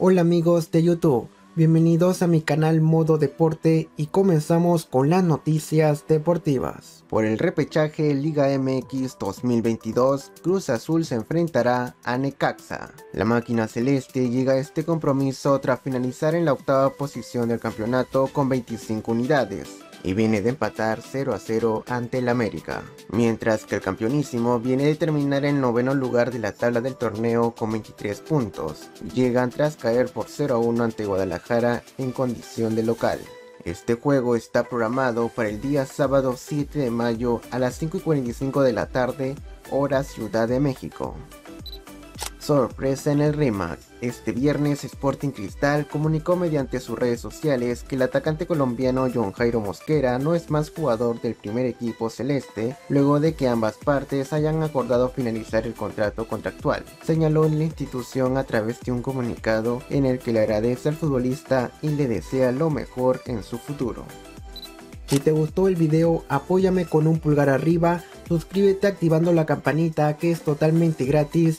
Hola amigos de YouTube, bienvenidos a mi canal Modo Deporte y comenzamos con las noticias deportivas. Por el repechaje Liga MX 2022, Cruz Azul se enfrentará a Necaxa. La máquina celeste llega a este compromiso tras finalizar en la octava posición del campeonato con 25 unidades y viene de empatar 0 a 0 ante el América, mientras que el campeonísimo viene de terminar en noveno lugar de la tabla del torneo con 23 puntos, llegan tras caer por 0 a 1 ante Guadalajara en condición de local. Este juego está programado para el día sábado 7 de mayo a las 5 y 45 de la tarde, hora Ciudad de México. Sorpresa en el RIMAC. Este viernes Sporting Cristal comunicó mediante sus redes sociales que el atacante colombiano John Jairo Mosquera no es más jugador del primer equipo celeste luego de que ambas partes hayan acordado finalizar el contrato contractual. Señaló en la institución a través de un comunicado en el que le agradece al futbolista y le desea lo mejor en su futuro. Si te gustó el video apóyame con un pulgar arriba, suscríbete activando la campanita que es totalmente gratis